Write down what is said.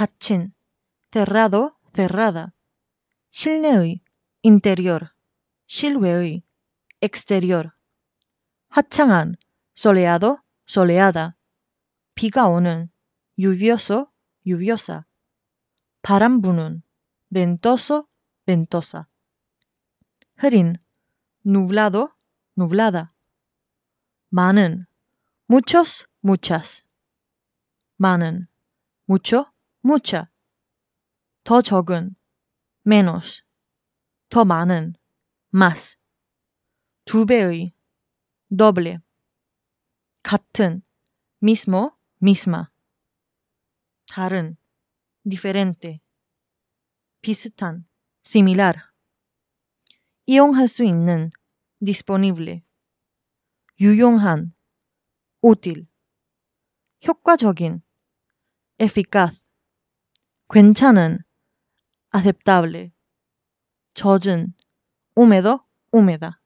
닫힌, cerrado, cerrada. 실내의, interior, 실외의, exterior. 화창한, soleado, soleada. 비가 오는, lluvioso, lluviosa. 바람 부는, ventoso, ventosa. 흐린, nublado, nublada. 많은, muchos, muchas. 많은, mucho, mucha. 더 적은, menos. 더 많은, más. 두 배의, doble. 같은, mismo, misma. 다른, diferente. 비슷한, similar. 이용할 수 있는, disponible. 유용한, útil. 효과적인, eficaz. 괜찮은, aceptable. 젖은, húmedo, húmeda.